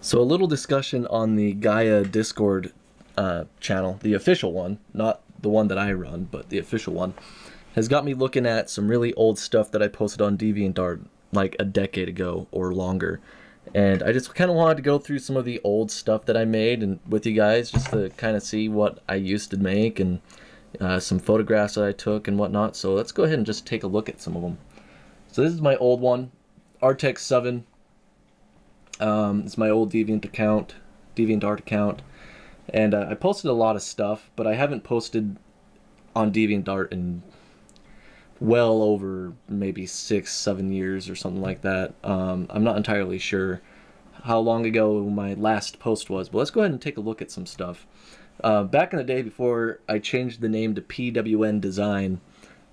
So a little discussion on the Gaea Discord uh, channel, the official one, not the one that I run, but the official one, has got me looking at some really old stuff that I posted on DeviantArt like a decade ago or longer. And I just kind of wanted to go through some of the old stuff that I made and with you guys just to kind of see what I used to make and uh, some photographs that I took and whatnot. So let's go ahead and just take a look at some of them. So this is my old one, Artex 7 um, it's my old Deviant account, DeviantArt account, and uh, I posted a lot of stuff, but I haven't posted on Deviant DeviantArt in well over maybe six, seven years or something like that. Um, I'm not entirely sure how long ago my last post was, but let's go ahead and take a look at some stuff. Uh, back in the day, before I changed the name to PWN Design,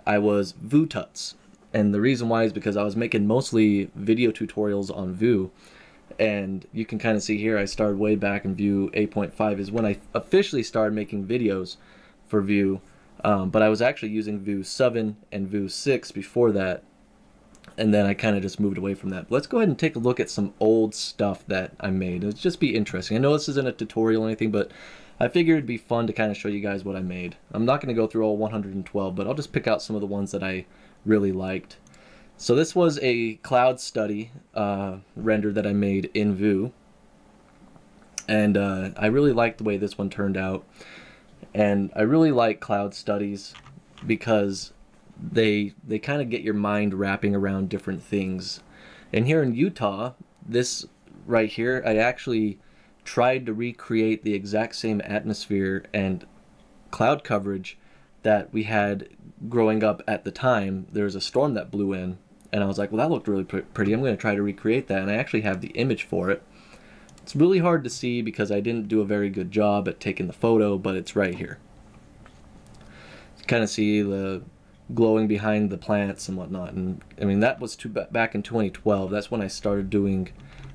I was VueTuts. And the reason why is because I was making mostly video tutorials on Vue and you can kind of see here I started way back in Vue 8.5 is when I officially started making videos for Vue um, but I was actually using Vue 7 and Vue 6 before that and then I kind of just moved away from that. But let's go ahead and take a look at some old stuff that I made. It'll just be interesting. I know this isn't a tutorial or anything, but I figured it'd be fun to kind of show you guys what I made. I'm not going to go through all 112, but I'll just pick out some of the ones that I really liked. So this was a cloud study uh, render that I made in Vue. And uh, I really liked the way this one turned out. And I really like cloud studies because they they kind of get your mind wrapping around different things. And here in Utah, this right here, I actually tried to recreate the exact same atmosphere and cloud coverage that we had growing up at the time. There was a storm that blew in and I was like, well, that looked really pretty. I'm going to try to recreate that. And I actually have the image for it. It's really hard to see because I didn't do a very good job at taking the photo, but it's right here. You kind of see the glowing behind the plants and whatnot. And I mean, that was too back in 2012. That's when I started doing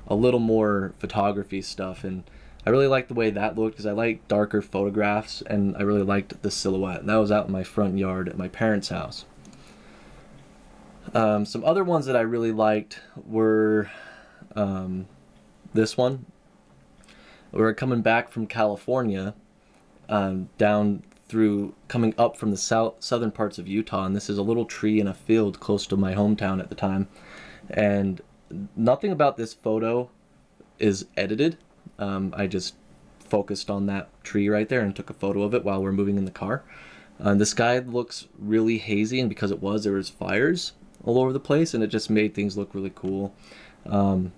a little more photography stuff. And I really liked the way that looked because I like darker photographs and I really liked the silhouette. And that was out in my front yard at my parents' house. Um, some other ones that I really liked were um, this one. We are coming back from California um, down through coming up from the south southern parts of Utah, and this is a little tree in a field close to my hometown at the time. And nothing about this photo is edited. Um, I just focused on that tree right there and took a photo of it while we're moving in the car. Uh, the sky looks really hazy, and because it was, there was fires all over the place, and it just made things look really cool. Um,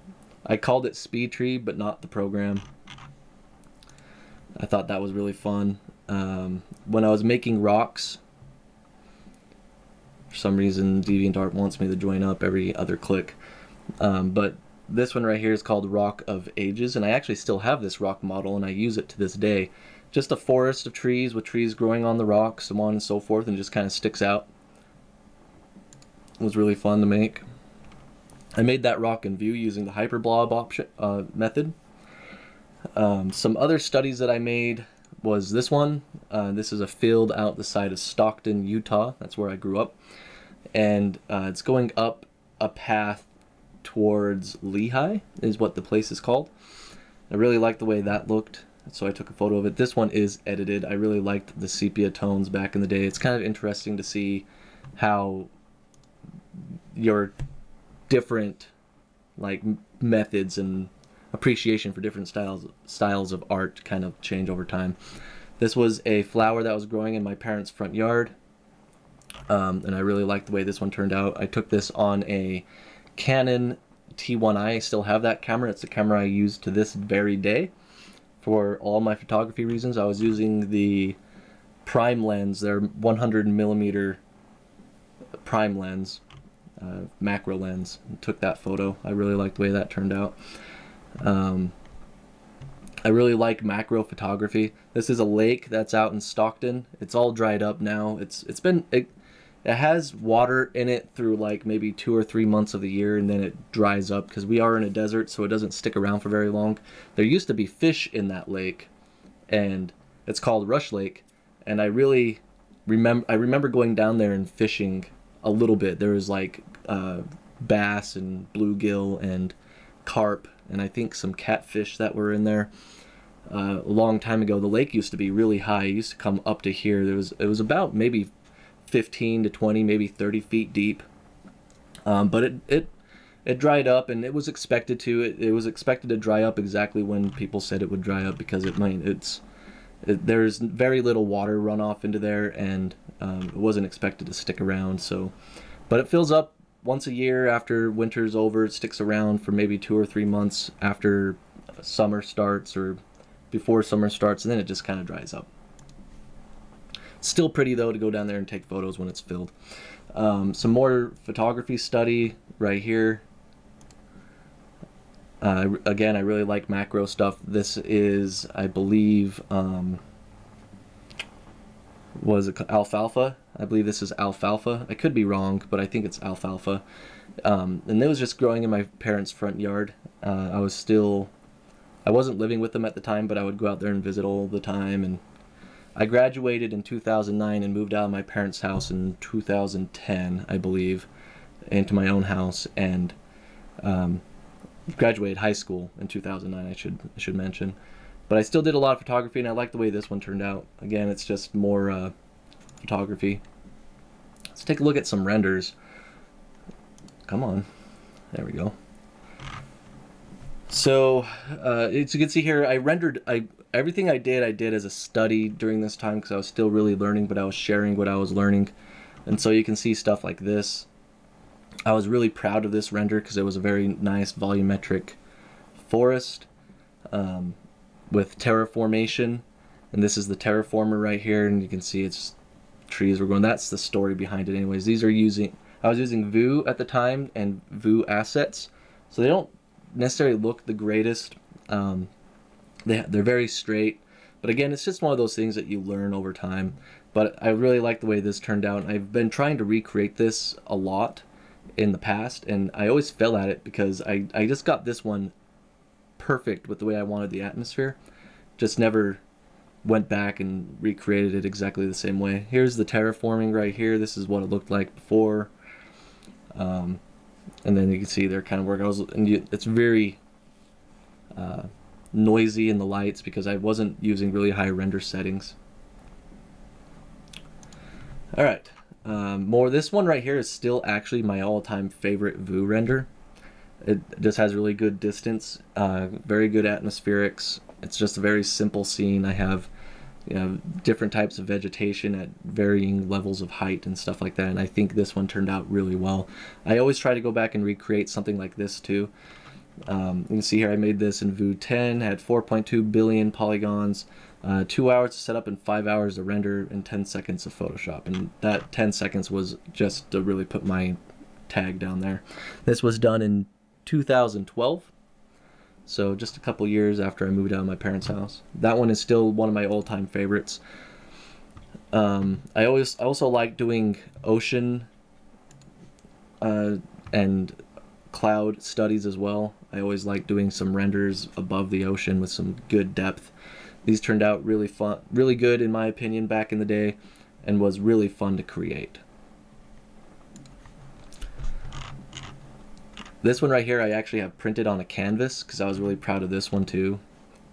I called it Speed Tree, but not the program. I thought that was really fun. Um, when I was making rocks, for some reason DeviantArt wants me to join up every other click. Um, but this one right here is called Rock of Ages, and I actually still have this rock model, and I use it to this day. Just a forest of trees with trees growing on the rock, so on and so forth, and just kind of sticks out was really fun to make. I made that rock in Vue using the hyperblob option uh, method. Um, some other studies that I made was this one. Uh, this is a field out the side of Stockton, Utah. That's where I grew up. And uh, it's going up a path towards Lehi is what the place is called. I really liked the way that looked, so I took a photo of it. This one is edited. I really liked the sepia tones back in the day. It's kind of interesting to see how your different like methods and appreciation for different styles styles of art kind of change over time. This was a flower that was growing in my parents' front yard, um, and I really liked the way this one turned out. I took this on a Canon T1i. I still have that camera. It's the camera I use to this very day for all my photography reasons. I was using the prime lens, their 100 millimeter prime lens uh, macro lens and took that photo. I really like the way that turned out. Um, I really like macro photography. This is a lake that's out in Stockton. It's all dried up now. It's it's been it, it has water in it through like maybe two or three months of the year and then it dries up because we are in a desert so it doesn't stick around for very long. There used to be fish in that lake and it's called Rush Lake and I really remember I remember going down there and fishing a little bit. There was like uh, bass and bluegill and carp and I think some catfish that were in there. Uh, a long time ago, the lake used to be really high. It used to come up to here. There was it was about maybe 15 to 20, maybe 30 feet deep. Um, but it, it it dried up, and it was expected to. It, it was expected to dry up exactly when people said it would dry up because it might. It's it, there's very little water runoff into there, and um, it wasn't expected to stick around. So, but it fills up once a year after winter's over. It sticks around for maybe two or three months after summer starts or before summer starts, and then it just kind of dries up. Still pretty though to go down there and take photos when it's filled. Um, some more photography study right here. Uh, again, I really like macro stuff. This is, I believe, um, was it alfalfa? I believe this is alfalfa. I could be wrong, but I think it's alfalfa. Um, and it was just growing in my parents' front yard. Uh, I was still, I wasn't living with them at the time, but I would go out there and visit all the time. And I graduated in 2009 and moved out of my parents' house in 2010, I believe, into my own house. And um, graduated high school in 2009. I should I should mention, but I still did a lot of photography, and I like the way this one turned out. Again, it's just more uh, photography. Let's take a look at some renders. Come on, there we go. So, uh, as you can see here, I rendered I everything I did I did as a study during this time because I was still really learning, but I was sharing what I was learning, and so you can see stuff like this. I was really proud of this render because it was a very nice volumetric forest um, with terraformation. And this is the terraformer right here, and you can see it's trees were going. That's the story behind it anyways. These are using, I was using Vue at the time and Vue assets. So they don't necessarily look the greatest. Um, they, they're very straight. But again, it's just one of those things that you learn over time. But I really like the way this turned out. I've been trying to recreate this a lot in the past, and I always fell at it because I, I just got this one perfect with the way I wanted the atmosphere. Just never went back and recreated it exactly the same way. Here's the terraforming right here. This is what it looked like before. Um, and then you can see they're kind of working. I was, and you, it's very uh, noisy in the lights because I wasn't using really high render settings. All right, um, more, this one right here is still actually my all-time favorite Vue render. It just has really good distance, uh, very good atmospherics. It's just a very simple scene. I have you know, different types of vegetation at varying levels of height and stuff like that, and I think this one turned out really well. I always try to go back and recreate something like this too. Um, you can see here I made this in Vue 10, had 4.2 billion polygons, uh, two hours to set up and five hours to render and 10 seconds of Photoshop. And that 10 seconds was just to really put my tag down there. This was done in 2012. So just a couple years after I moved out of my parents' house. That one is still one of my all-time favorites. Um, I always I also like doing ocean uh, and cloud studies as well. I always like doing some renders above the ocean with some good depth. These turned out really fun, really good in my opinion back in the day, and was really fun to create. This one right here I actually have printed on a canvas because I was really proud of this one too.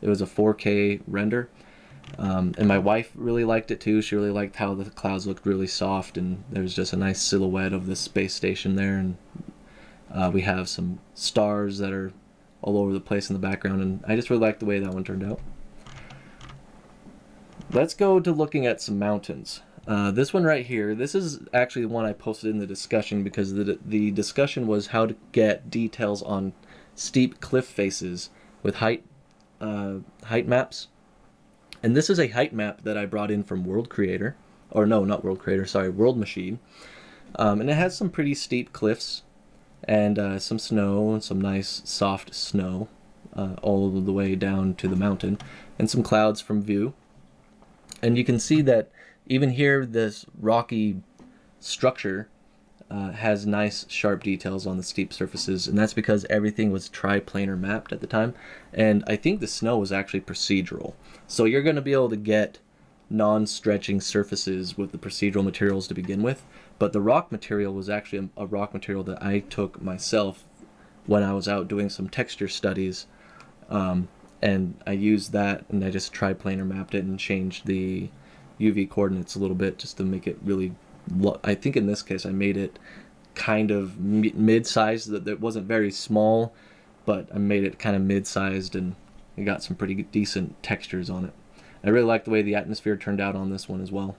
It was a 4K render. Um, and my wife really liked it too. She really liked how the clouds looked really soft and there's just a nice silhouette of the space station there. And uh, we have some stars that are all over the place in the background. And I just really liked the way that one turned out. Let's go to looking at some mountains. Uh, this one right here, this is actually the one I posted in the discussion because the, the discussion was how to get details on steep cliff faces with height, uh, height maps. And this is a height map that I brought in from World Creator. Or no, not World Creator, sorry, World Machine. Um, and it has some pretty steep cliffs and uh, some snow and some nice soft snow uh, all the way down to the mountain and some clouds from Vue. and you can see that even here, this rocky structure uh, has nice sharp details on the steep surfaces, and that's because everything was triplanar mapped at the time. And I think the snow was actually procedural. So you're going to be able to get non-stretching surfaces with the procedural materials to begin with, but the rock material was actually a, a rock material that I took myself when I was out doing some texture studies. Um, and I used that and I just triplanar mapped it and changed the UV coordinates a little bit just to make it really. I think in this case I made it kind of mid-sized. That it wasn't very small, but I made it kind of mid-sized and it got some pretty decent textures on it. I really like the way the atmosphere turned out on this one as well.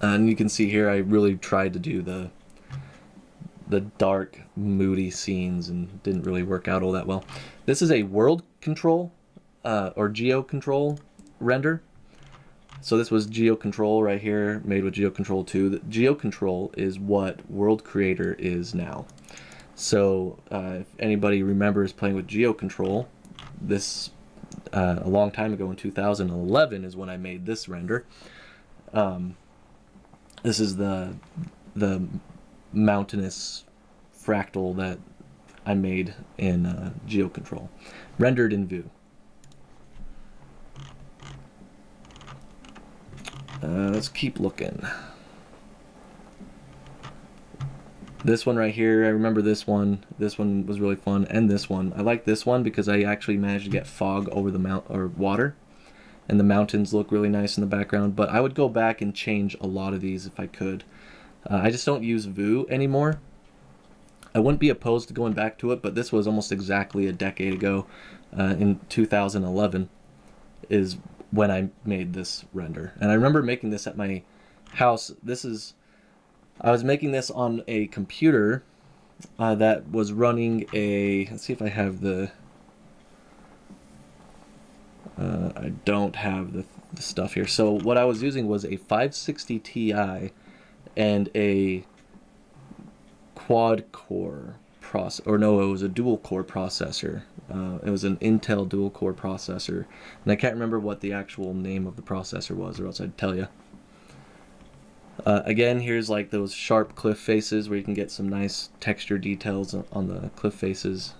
And you can see here I really tried to do the the dark, moody scenes and didn't really work out all that well. This is a world control uh, or geo control render. So this was geo control right here, made with geo control 2. The geo control is what World Creator is now. So uh, if anybody remembers playing with geo control, this uh, a long time ago in 2011 is when I made this render. Um, this is the the mountainous fractal that I made in uh, GeoControl, rendered in Vue. Uh, let's keep looking. This one right here, I remember this one. This one was really fun, and this one. I like this one because I actually managed to get fog over the mount or water, and the mountains look really nice in the background. But I would go back and change a lot of these if I could. Uh, I just don't use Vue anymore. I wouldn't be opposed to going back to it, but this was almost exactly a decade ago, uh, in 2011, is when I made this render. And I remember making this at my house. This is, I was making this on a computer uh, that was running a, let's see if I have the, uh, I don't have the, the stuff here. So what I was using was a 560 Ti and a quad core process, or no, it was a dual core processor. Uh, it was an Intel dual core processor, and I can't remember what the actual name of the processor was, or else I'd tell you. Uh, again, here's like those sharp cliff faces where you can get some nice texture details on the cliff faces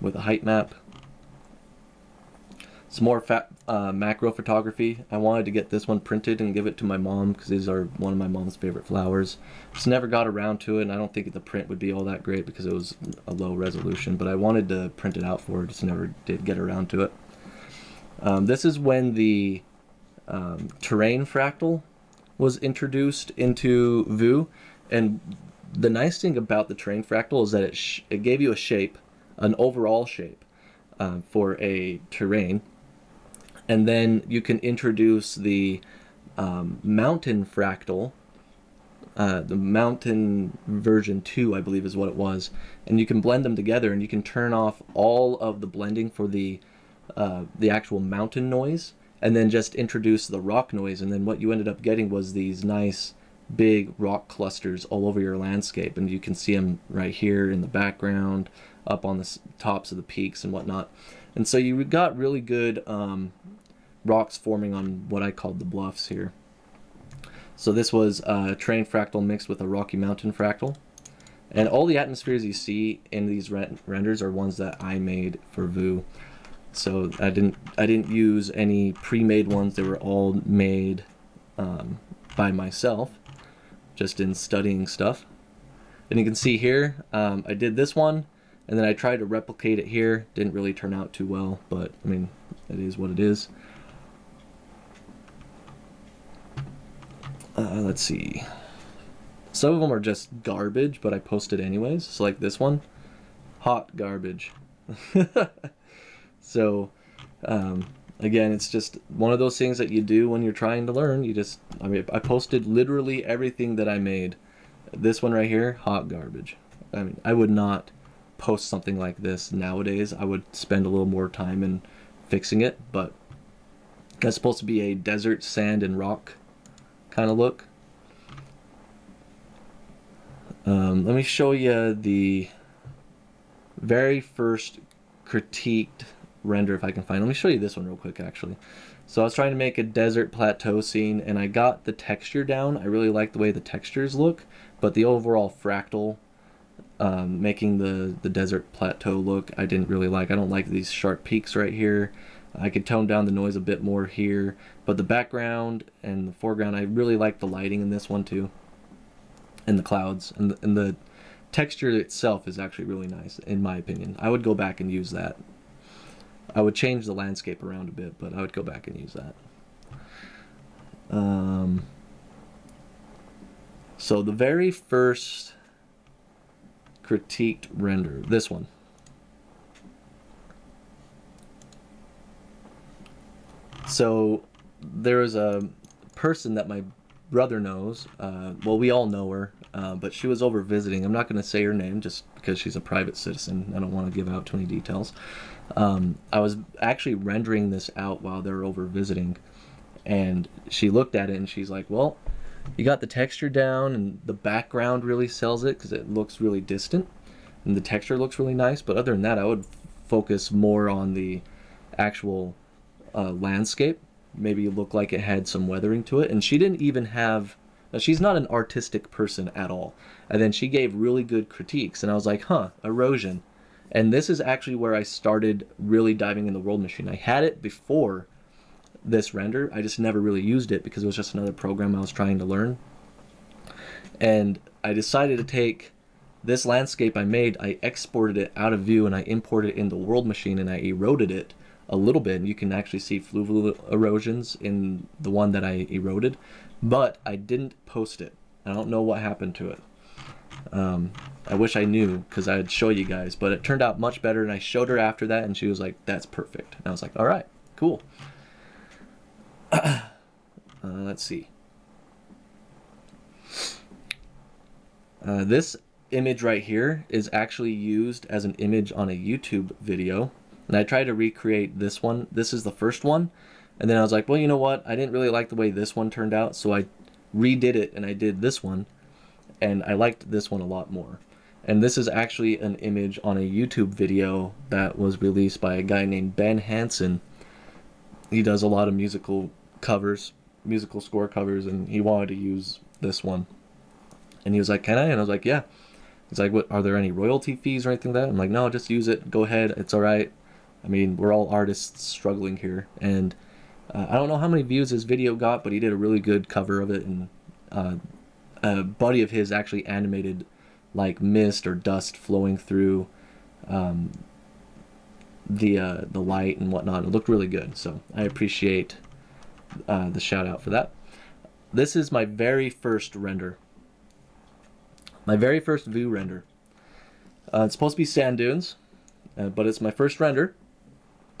with a height map. Some more uh, macro photography. I wanted to get this one printed and give it to my mom because these are one of my mom's favorite flowers. Just never got around to it, and I don't think the print would be all that great because it was a low resolution, but I wanted to print it out for her, just never did get around to it. Um, this is when the um, terrain fractal was introduced into Vue, and the nice thing about the terrain fractal is that it, it gave you a shape, an overall shape uh, for a terrain, and then you can introduce the um, mountain fractal uh, the mountain version 2 I believe is what it was. And you can blend them together and you can turn off all of the blending for the uh, the actual mountain noise and then just introduce the rock noise. And then what you ended up getting was these nice big rock clusters all over your landscape. And you can see them right here in the background up on the tops of the peaks and whatnot. And so you got really good um, rocks forming on what I called the bluffs here. So this was a terrain fractal mixed with a Rocky Mountain fractal. And all the atmospheres you see in these renders are ones that I made for Vue. So I didn't I didn't use any pre-made ones. They were all made um, by myself, just in studying stuff. And you can see here, um, I did this one, and then I tried to replicate it here. Didn't really turn out too well, but I mean, it is what it is. Uh, let's see. Some of them are just garbage, but I posted anyways. So like this one, hot garbage. so um, again, it's just one of those things that you do when you're trying to learn. You just, I mean, I posted literally everything that I made. This one right here, hot garbage. I mean, I would not post something like this nowadays. I would spend a little more time in fixing it, but that's supposed to be a desert sand and rock kind of look. Um, let me show you the very first critiqued render if I can find. Let me show you this one real quick actually. So I was trying to make a desert plateau scene and I got the texture down. I really like the way the textures look, but the overall fractal um, making the, the desert plateau look I didn't really like. I don't like these sharp peaks right here. I could tone down the noise a bit more here, but the background and the foreground, I really like the lighting in this one too, and the clouds and the, and the texture itself is actually really nice in my opinion. I would go back and use that. I would change the landscape around a bit, but I would go back and use that. Um, so the very first critiqued render, this one. So there is a person that my brother knows. Uh, well, we all know her, uh, but she was over visiting. I'm not going to say her name just because she's a private citizen. I don't want to give out too many details. Um, I was actually rendering this out while they were over visiting, and she looked at it and she's like, "Well, you got the texture down, and the background really sells it because it looks really distant, and the texture looks really nice. But other than that, I would focus more on the actual uh, landscape maybe look like it had some weathering to it. And she didn't even have, she's not an artistic person at all. And then she gave really good critiques, and I was like, huh, erosion. And this is actually where I started really diving in the world machine. I had it before this render, I just never really used it because it was just another program I was trying to learn. And I decided to take this landscape I made, I exported it out of Vue and I imported it in the world machine and I eroded it a little bit. and You can actually see fluvial erosions in the one that I eroded, but I didn't post it. I don't know what happened to it. Um, I wish I knew because I'd show you guys, but it turned out much better. And I showed her after that, and she was like, "That's perfect." And I was like, "All right, cool." uh, let's see. Uh, this image right here is actually used as an image on a YouTube video and I tried to recreate this one. This is the first one. And then I was like, well, you know what? I didn't really like the way this one turned out. So I redid it and I did this one. And I liked this one a lot more. And this is actually an image on a YouTube video that was released by a guy named Ben Hanson. He does a lot of musical covers, musical score covers, and he wanted to use this one. And he was like, can I? And I was like, yeah. He's like, what, are there any royalty fees or anything like that? I'm like, no, just use it. Go ahead. It's all right. I mean, we're all artists struggling here, and uh, I don't know how many views his video got, but he did a really good cover of it, and uh, a buddy of his actually animated like mist or dust flowing through um, the uh, the light and whatnot. It looked really good, so I appreciate uh, the shout out for that. This is my very first render. My very first Vue render. Uh, it's supposed to be sand dunes, uh, but it's my first render.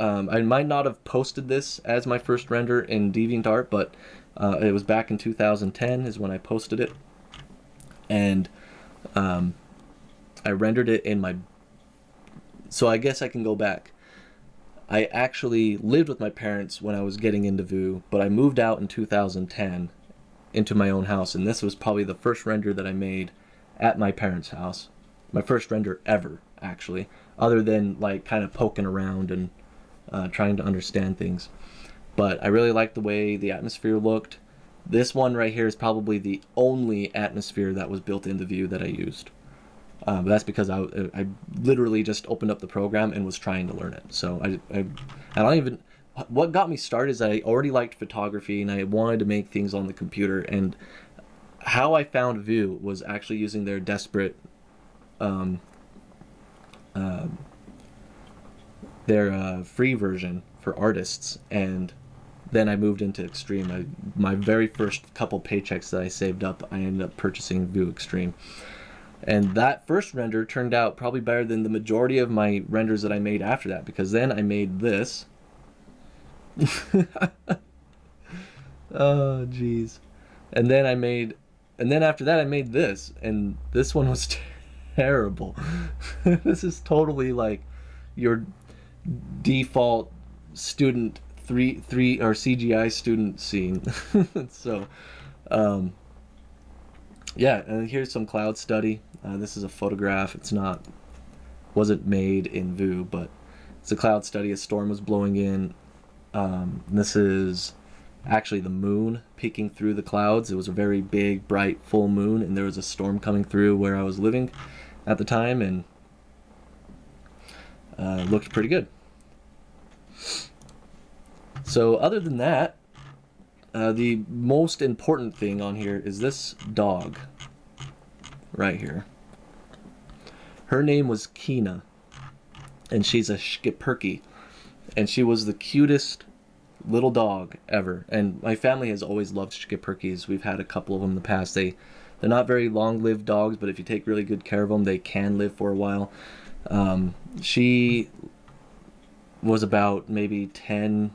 Um, I might not have posted this as my first render in DeviantArt, but uh, it was back in 2010 is when I posted it. And um, I rendered it in my... So I guess I can go back. I actually lived with my parents when I was getting into Vue, but I moved out in 2010 into my own house, and this was probably the first render that I made at my parents' house. My first render ever, actually, other than like kind of poking around and uh, trying to understand things. But I really like the way the atmosphere looked. This one right here is probably the only atmosphere that was built into Vue that I used. Uh, but that's because I, I literally just opened up the program and was trying to learn it. So I, I, I don't even. What got me started is I already liked photography and I wanted to make things on the computer. And how I found Vue was actually using their Desperate um, uh, their uh, free version for artists, and then I moved into Extreme. I, my very first couple paychecks that I saved up, I ended up purchasing Vue Extreme. And that first render turned out probably better than the majority of my renders that I made after that, because then I made this. oh, jeez. And then I made, and then after that I made this, and this one was terrible. this is totally like your default student three three or CGI student scene. so, um, yeah, and here's some cloud study. Uh, this is a photograph. It's not wasn't made in Vue, but it's a cloud study. A storm was blowing in. Um, this is actually the moon peeking through the clouds. It was a very big, bright, full moon, and there was a storm coming through where I was living at the time, and uh, looked pretty good. So other than that, uh, the most important thing on here is this dog right here. Her name was Kina, and she's a Schipperke, and she was the cutest little dog ever. And my family has always loved Schipperkes. We've had a couple of them in the past. They they're not very long-lived dogs, but if you take really good care of them, they can live for a while. Um, she was about maybe 10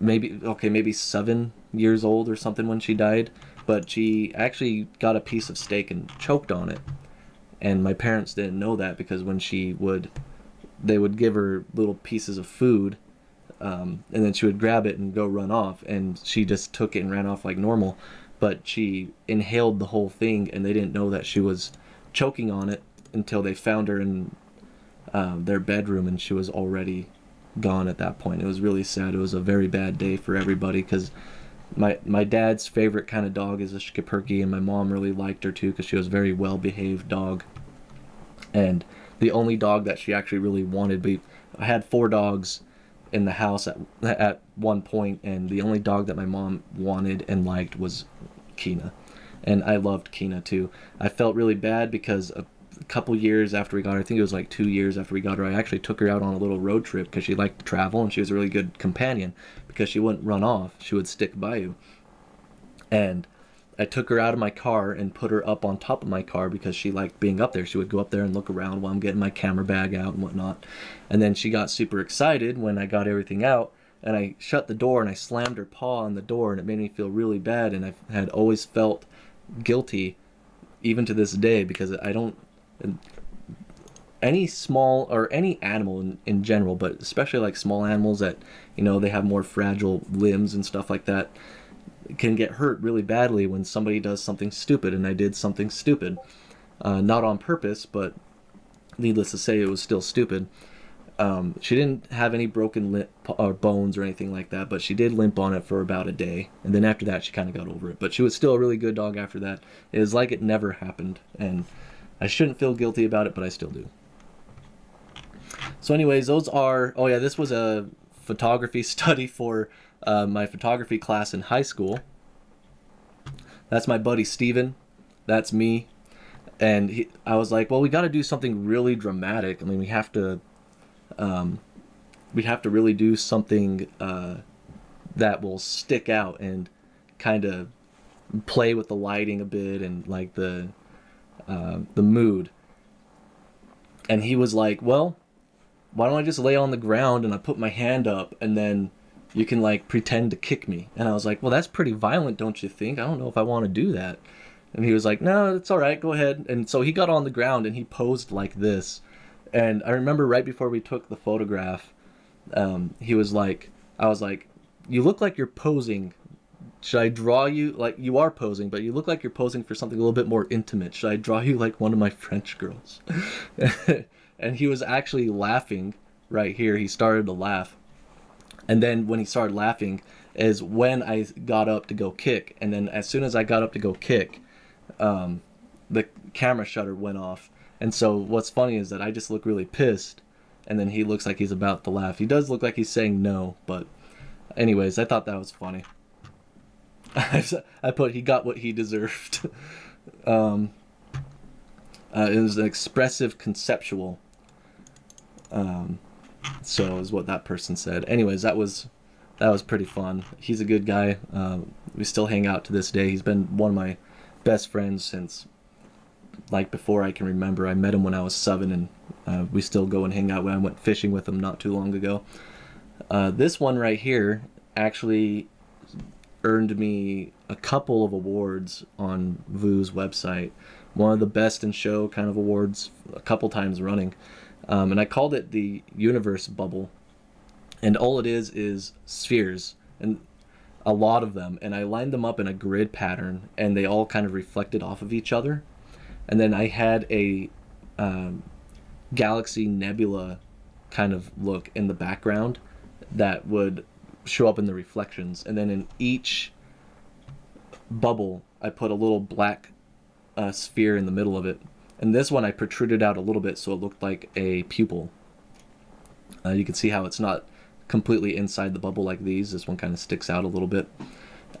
maybe okay maybe seven years old or something when she died but she actually got a piece of steak and choked on it. And my parents didn't know that because when she would they would give her little pieces of food um, and then she would grab it and go run off and she just took it and ran off like normal. But she inhaled the whole thing and they didn't know that she was choking on it until they found her in um, their bedroom and she was already gone at that point. It was really sad. It was a very bad day for everybody because my my dad's favorite kind of dog is a Schipperke and my mom really liked her too because she was a very well behaved dog. And the only dog that she actually really wanted, but I had four dogs in the house at at one point, and the only dog that my mom wanted and liked was Kina, and I loved Kina too. I felt really bad because a couple years after we got her, I think it was like two years after we got her, I actually took her out on a little road trip because she liked to travel and she was a really good companion because she wouldn't run off. She would stick by you. And I took her out of my car and put her up on top of my car because she liked being up there. She would go up there and look around while I'm getting my camera bag out and whatnot. And then she got super excited when I got everything out and I shut the door and I slammed her paw on the door and it made me feel really bad and I had always felt guilty even to this day because I don't any small or any animal in, in general, but especially like small animals that you know they have more fragile limbs and stuff like that can get hurt really badly when somebody does something stupid and I did something stupid. Uh, not on purpose, but needless to say, it was still stupid. Um, she didn't have any broken lip or bones or anything like that, but she did limp on it for about a day, and then after that, she kind of got over it. But she was still a really good dog after that. It was like it never happened, and I shouldn't feel guilty about it, but I still do. So anyways, those are, oh yeah, this was a photography study for uh, my photography class in high school. That's my buddy Steven. That's me. And he, I was like, well, we got to do something really dramatic. I mean, we have to, um, we have to really do something uh, that will stick out and kind of play with the lighting a bit and like the uh, the mood. And he was like, well, why don't I just lay on the ground and I put my hand up and then you can like pretend to kick me. And I was like, well, that's pretty violent, don't you think? I don't know if I want to do that. And he was like, no, it's all right, go ahead. And so he got on the ground and he posed like this. And I remember right before we took the photograph, um, he was like, I was like, you look like you're posing should I draw you like you are posing, but you look like you're posing for something a little bit more intimate? Should I draw you like one of my French girls? and he was actually laughing right here. He started to laugh. And then when he started laughing is when I got up to go kick. And then as soon as I got up to go kick, um, the camera shutter went off. And so what's funny is that I just look really pissed. And then he looks like he's about to laugh. He does look like he's saying no, but anyways, I thought that was funny. I put he got what he deserved. um, uh, it was an expressive conceptual. Um, so is what that person said. Anyways, that was that was pretty fun. He's a good guy. Uh, we still hang out to this day. He's been one of my best friends since like before I can remember. I met him when I was seven, and uh, we still go and hang out. When I went fishing with him not too long ago. Uh, this one right here actually earned me a couple of awards on Vue's website. One of the best in show kind of awards a couple times running. Um, and I called it the universe bubble. And all it is is spheres and a lot of them. And I lined them up in a grid pattern and they all kind of reflected off of each other. And then I had a um, galaxy nebula kind of look in the background that would show up in the reflections. And then in each bubble, I put a little black uh, sphere in the middle of it. And this one I protruded out a little bit so it looked like a pupil. Uh, you can see how it's not completely inside the bubble like these. This one kind of sticks out a little bit.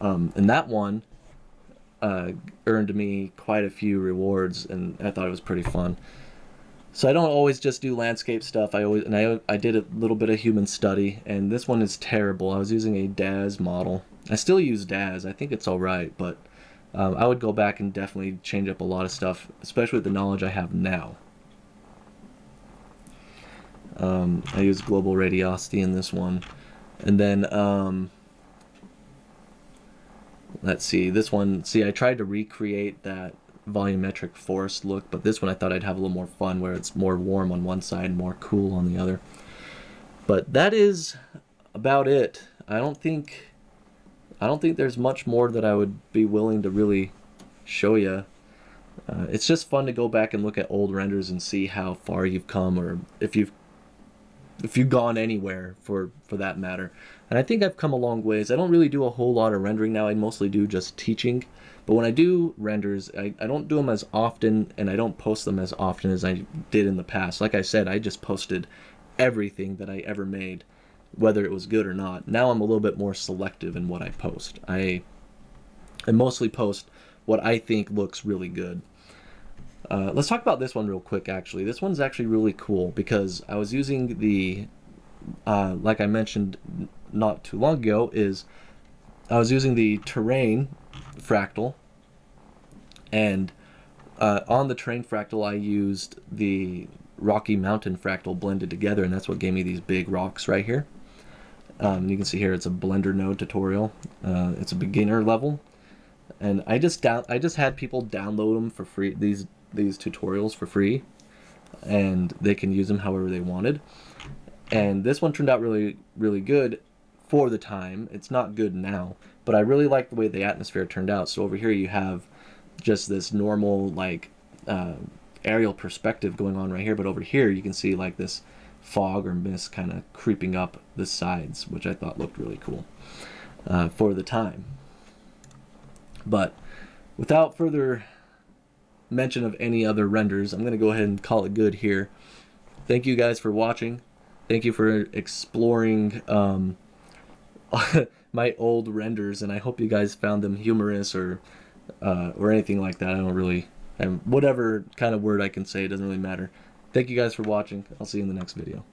Um, and that one uh, earned me quite a few rewards, and I thought it was pretty fun. So I don't always just do landscape stuff. I always and I I did a little bit of human study, and this one is terrible. I was using a Daz model. I still use Daz. I think it's all right, but um, I would go back and definitely change up a lot of stuff, especially with the knowledge I have now. Um, I use global radiosity in this one, and then um, let's see this one. See, I tried to recreate that volumetric forest look, but this one I thought I'd have a little more fun where it's more warm on one side, and more cool on the other. But that is about it. I don't think I don't think there's much more that I would be willing to really show you. Uh, it's just fun to go back and look at old renders and see how far you've come or if you've if you've gone anywhere for for that matter. And I think I've come a long ways. I don't really do a whole lot of rendering now. I mostly do just teaching. But when I do renders, I, I don't do them as often and I don't post them as often as I did in the past. Like I said, I just posted everything that I ever made, whether it was good or not. Now I'm a little bit more selective in what I post. I, I mostly post what I think looks really good. Uh, let's talk about this one real quick, actually. This one's actually really cool because I was using the, uh, like I mentioned not too long ago, is I was using the terrain fractal and uh, on the terrain fractal I used the Rocky Mountain fractal blended together and that's what gave me these big rocks right here. Um, you can see here it's a Blender node tutorial. Uh, it's a beginner level and I just down I just had people download them for free these these tutorials for free and they can use them however they wanted. And this one turned out really really good for the time. It's not good now, but I really like the way the atmosphere turned out. So over here you have just this normal like uh, aerial perspective going on right here, but over here you can see like this fog or mist kind of creeping up the sides, which I thought looked really cool uh, for the time. But without further mention of any other renders, I'm going to go ahead and call it good here. Thank you guys for watching. Thank you for exploring um, my old renders, and I hope you guys found them humorous or uh, or anything like that. I don't really, whatever kind of word I can say, it doesn't really matter. Thank you guys for watching. I'll see you in the next video.